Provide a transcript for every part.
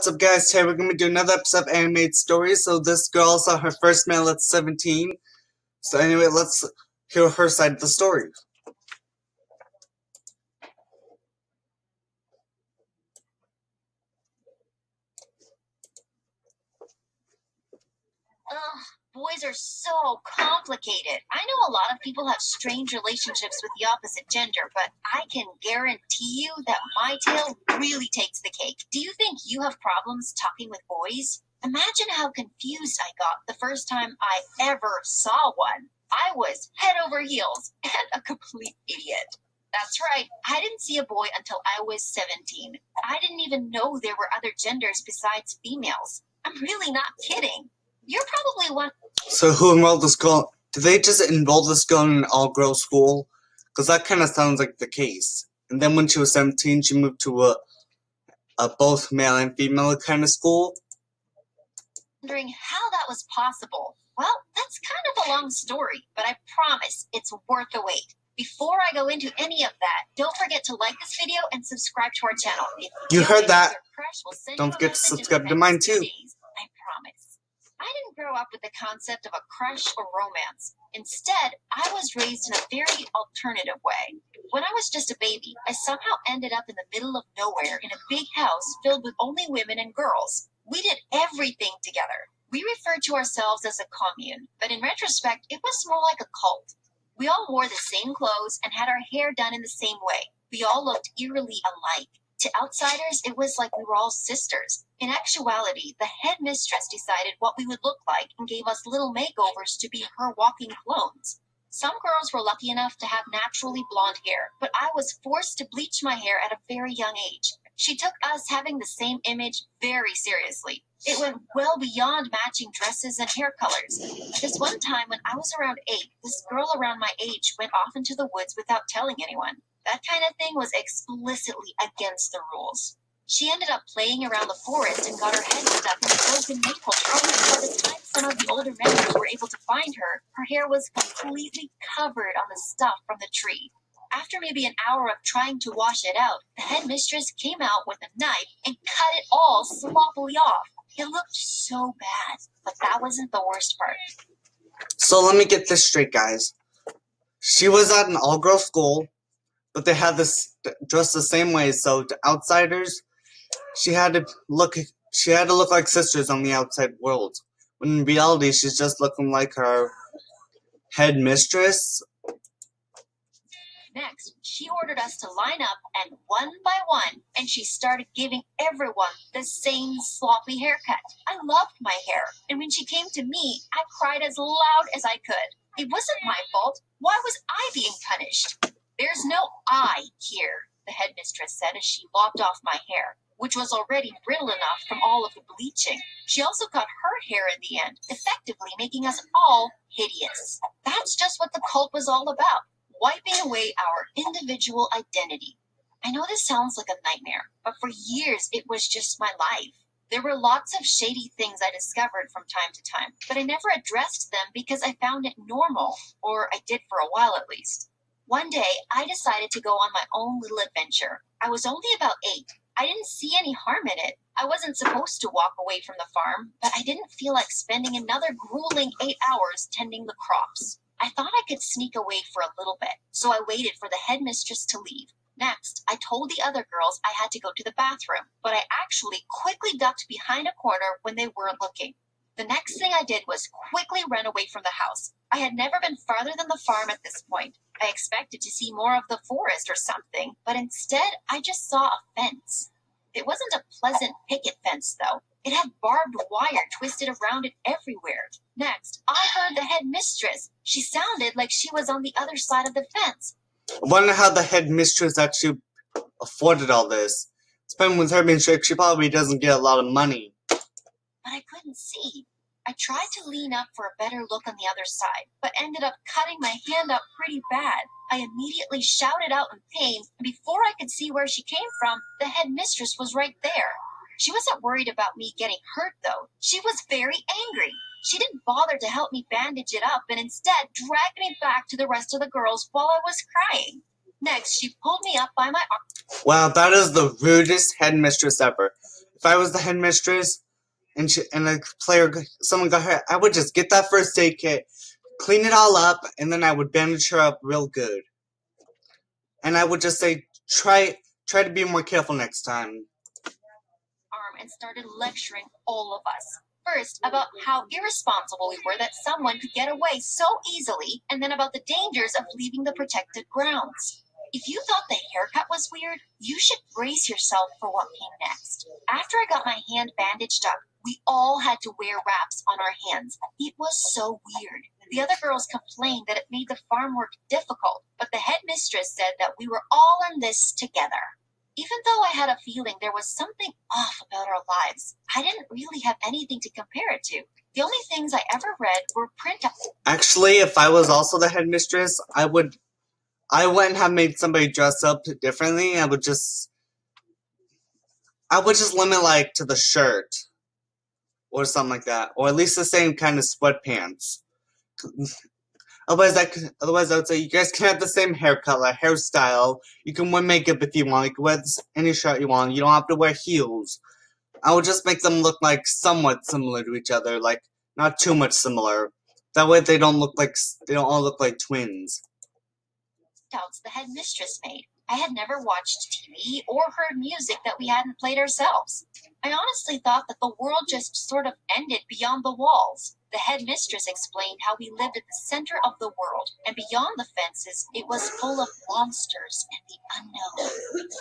what's up guys, today we're going to do another episode of Animated Stories. So this girl saw her first male at 17. So anyway, let's hear her side of the story. Boys are so complicated. I know a lot of people have strange relationships with the opposite gender, but I can guarantee you that my tale really takes the cake. Do you think you have problems talking with boys? Imagine how confused I got the first time I ever saw one. I was head over heels and a complete idiot. That's right, I didn't see a boy until I was 17. I didn't even know there were other genders besides females. I'm really not kidding. You're probably one. So who enrolled this girl? Did they just enroll this girl in an all-girls school? Because that kind of sounds like the case. And then when she was 17, she moved to a, a both male and female kind of school. Wondering how that was possible. Well, that's kind of a long story, but I promise it's worth the wait. Before I go into any of that, don't forget to like this video and subscribe to our channel. If You heard that. crush will Don't forget to subscribe to mine, too. days. I didn't grow up with the concept of a crush or romance. Instead, I was raised in a very alternative way. When I was just a baby, I somehow ended up in the middle of nowhere in a big house filled with only women and girls. We did everything together. We referred to ourselves as a commune, but in retrospect, it was more like a cult. We all wore the same clothes and had our hair done in the same way. We all looked eerily alike. To outsiders, it was like we were all sisters. In actuality, the headmistress decided what we would look like and gave us little makeovers to be her walking clones. Some girls were lucky enough to have naturally blonde hair, but I was forced to bleach my hair at a very young age. She took us having the same image very seriously. It went well beyond matching dresses and hair colors. This one time when I was around eight, this girl around my age went off into the woods without telling anyone. That kind of thing was explicitly against the rules. She ended up playing around the forest and got her head stuck in a broken maple tree. By the time some of the older members were able to find her, her hair was completely covered on the stuff from the tree. After maybe an hour of trying to wash it out, the headmistress came out with a knife and cut it all sloppily off. It looked so bad, but that wasn't the worst part. So let me get this straight, guys. She was at an all-girls school, but they had this dressed the same way. So to outsiders, she had to look. She had to look like sisters on the outside world. When in reality, she's just looking like her headmistress. Next, she ordered us to line up and one by one, and she started giving everyone the same sloppy haircut. I loved my hair, and when she came to me, I cried as loud as I could. It wasn't my fault. Why was I being punished? There's no I here, the headmistress said as she lopped off my hair, which was already brittle enough from all of the bleaching. She also cut her hair in the end, effectively making us all hideous. That's just what the cult was all about wiping away our individual identity. I know this sounds like a nightmare, but for years it was just my life. There were lots of shady things I discovered from time to time, but I never addressed them because I found it normal, or I did for a while at least. One day, I decided to go on my own little adventure. I was only about eight. I didn't see any harm in it. I wasn't supposed to walk away from the farm, but I didn't feel like spending another grueling eight hours tending the crops. I thought I could sneak away for a little bit, so I waited for the headmistress to leave. Next, I told the other girls I had to go to the bathroom, but I actually quickly ducked behind a corner when they weren't looking. The next thing I did was quickly run away from the house. I had never been farther than the farm at this point. I expected to see more of the forest or something, but instead I just saw a fence. It wasn't a pleasant picket fence, though. It had barbed wire twisted around it everywhere. Next, I heard the headmistress. She sounded like she was on the other side of the fence. I wonder how the headmistress actually afforded all this. Spend with her being strict, she probably doesn't get a lot of money. but I couldn't see. I tried to lean up for a better look on the other side, but ended up cutting my hand up pretty bad. I immediately shouted out in pain, and before I could see where she came from, the headmistress was right there. She wasn't worried about me getting hurt, though. She was very angry. She didn't bother to help me bandage it up and instead dragged me back to the rest of the girls while I was crying. Next, she pulled me up by my arm. Wow, that is the rudest headmistress ever. if I was the headmistress and she, and a player, someone got hurt, I would just get that first aid kit, clean it all up, and then I would bandage her up real good. And I would just say, try try to be more careful next time. Arm and started lecturing all of us. First, about how irresponsible we were that someone could get away so easily, and then about the dangers of leaving the protected grounds. If you thought the haircut was weird, you should brace yourself for what came next. After I got my hand bandaged up, we all had to wear wraps on our hands. It was so weird. The other girls complained that it made the farm work difficult, but the headmistress said that we were all in this together. Even though I had a feeling there was something off about our lives, I didn't really have anything to compare it to. The only things I ever read were print. Actually, if I was also the headmistress, I would I wouldn't have made somebody dress up differently. I would just I would just limit like to the shirt or something like that, or at least the same kind of sweatpants. Otherwise, I could, otherwise I would say you guys can have the same hair color, hairstyle. You can wear makeup if you want. You can wear any shirt you want. You don't have to wear heels. I would just make them look like somewhat similar to each other, like not too much similar. That way they don't look like they don't all look like twins doubts the headmistress made. I had never watched TV or heard music that we hadn't played ourselves. I honestly thought that the world just sort of ended beyond the walls. The headmistress explained how we lived at the center of the world, and beyond the fences, it was full of monsters and the unknown.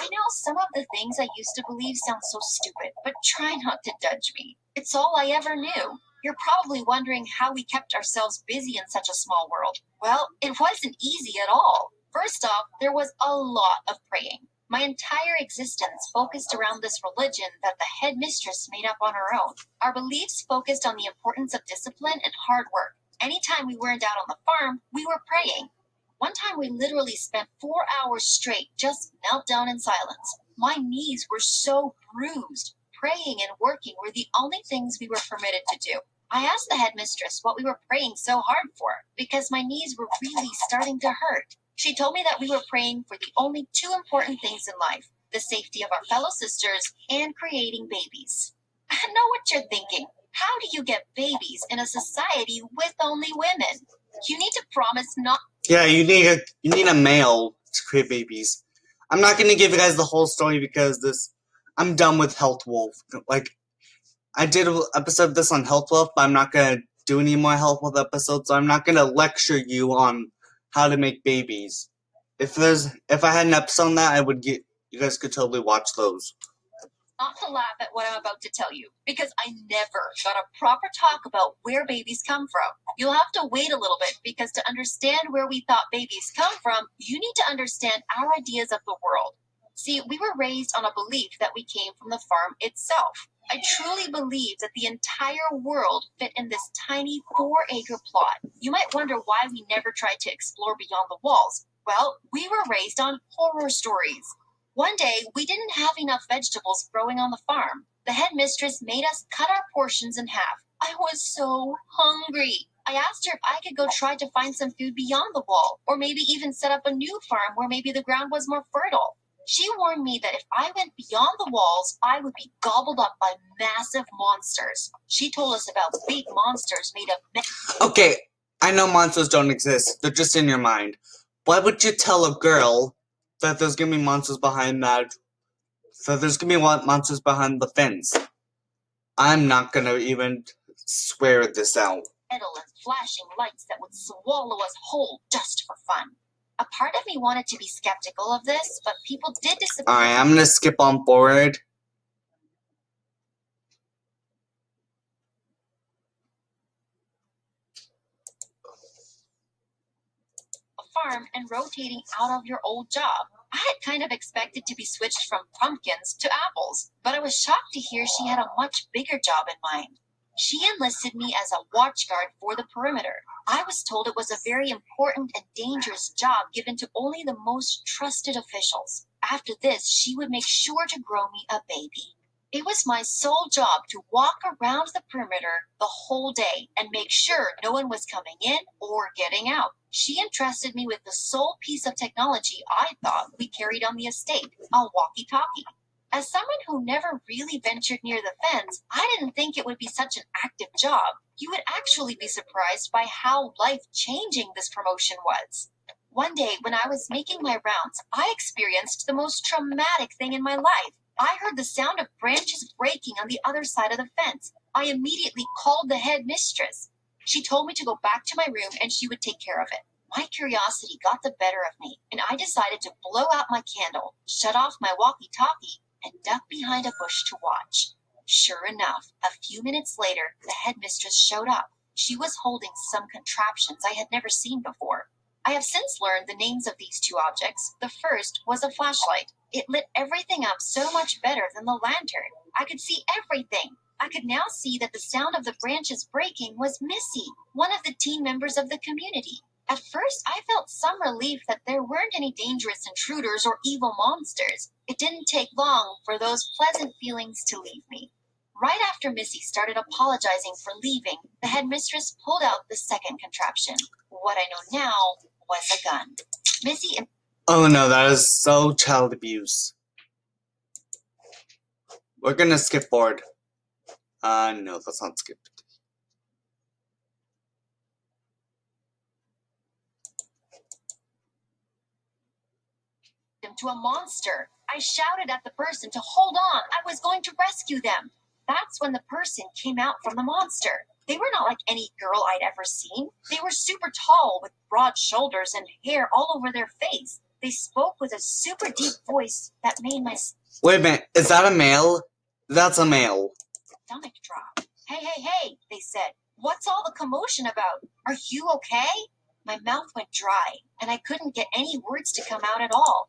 I know some of the things I used to believe sound so stupid, but try not to judge me. It's all I ever knew. You're probably wondering how we kept ourselves busy in such a small world. Well, it wasn't easy at all. First off, there was a lot of praying. My entire existence focused around this religion that the headmistress made up on her own. Our beliefs focused on the importance of discipline and hard work. Anytime we weren't out on the farm, we were praying. One time we literally spent four hours straight just knelt down in silence. My knees were so bruised. Praying and working were the only things we were permitted to do. I asked the headmistress what we were praying so hard for because my knees were really starting to hurt. She told me that we were praying for the only two important things in life the safety of our fellow sisters and creating babies. I know what you're thinking. How do you get babies in a society with only women? You need to promise not. Yeah, you need a you need a male to create babies. I'm not gonna give you guys the whole story because this I'm done with Health Wolf. Like I did an episode of this on Health Wolf, but I'm not gonna do any more Health Wolf episodes. So I'm not gonna lecture you on how to make babies. If there's if I had an episode on that, I would get you guys could totally watch those. Not to laugh at what I'm about to tell you, because I never got a proper talk about where babies come from. You'll have to wait a little bit because to understand where we thought babies come from, you need to understand our ideas of the world. See, we were raised on a belief that we came from the farm itself. I truly believe that the entire world fit in this tiny four acre plot. You might wonder why we never tried to explore beyond the walls. Well, we were raised on horror stories. One day, we didn't have enough vegetables growing on the farm. The headmistress made us cut our portions in half. I was so hungry. I asked her if I could go try to find some food beyond the wall, or maybe even set up a new farm where maybe the ground was more fertile. She warned me that if I went beyond the walls, I would be gobbled up by massive monsters. She told us about big monsters made of. okay, I know monsters don't exist, they're just in your mind. Why would you tell a girl that there's gonna be monsters behind that? That there's gonna be monsters behind the fence? I'm not gonna even swear this out. Metal and flashing lights that would swallow us whole just for fun a part of me wanted to be skeptical of this, but people did disappoint. Alright, I'm gonna skip on forward. A farm and rotating out of your old job. I had kind of expected to be switched from pumpkins to apples, but I was shocked to hear she had a much bigger job in mind. She enlisted me as a watchguard for the perimeter. I was told it was a very important and dangerous job given to only the most trusted officials. After this, she would make sure to grow me a baby. It was my sole job to walk around the perimeter the whole day and make sure no one was coming in or getting out. She entrusted me with the sole piece of technology I thought we carried on the estate a walkie talkie. As someone who never really ventured near the fence, I didn't think it would be such an active job. You would actually be surprised by how life changing this promotion was. One day, when I was making my rounds, I experienced the most traumatic thing in my life. I heard the sound of branches breaking on the other side of the fence. I immediately called the head mistress. She told me to go back to my room and she would take care of it. My curiosity got the better of me, and I decided to blow out my candle, shut off my walkie talkie, and ducked behind a bush to watch. Sure enough, a few minutes later, the headmistress showed up. She was holding some contraptions I had never seen before. I have since learned the names of these two objects. The first was a flashlight. It lit everything up so much better than the lantern. I could see everything. I could now see that the sound of the branches breaking was Missy, one of the teen members of the community. At first, I felt some relief that there weren't any dangerous intruders or evil monsters. It didn't take long for those pleasant feelings to leave me. Right after Missy started apologizing for leaving, the headmistress pulled out the second contraption. What I know now was a gun. Missy. Oh no, that is so child abuse. We're gonna skip forward. Uh, no, that's not skip. To a monster. I shouted at the person to hold on. I was going to rescue them. That's when the person came out from the monster. They were not like any girl I'd ever seen. They were super tall with broad shoulders and hair all over their face. They spoke with a super deep voice that made my Wait a minute, is that a male? That's a male. stomach drop. Hey, hey, hey, they said. What's all the commotion about? Are you okay? My mouth went dry, and I couldn't get any words to come out at all.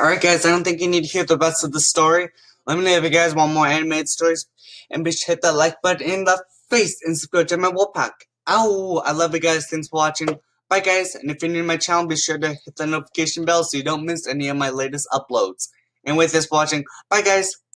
Alright guys, I don't think you need to hear the rest of the story. Let me know if you guys want more animated stories. And be sure to hit that like button in the face and subscribe to my Wolfpack. Ow! I love you guys. Thanks for watching. Bye guys. And if you're new to my channel, be sure to hit the notification bell so you don't miss any of my latest uploads. And with this watching, bye guys.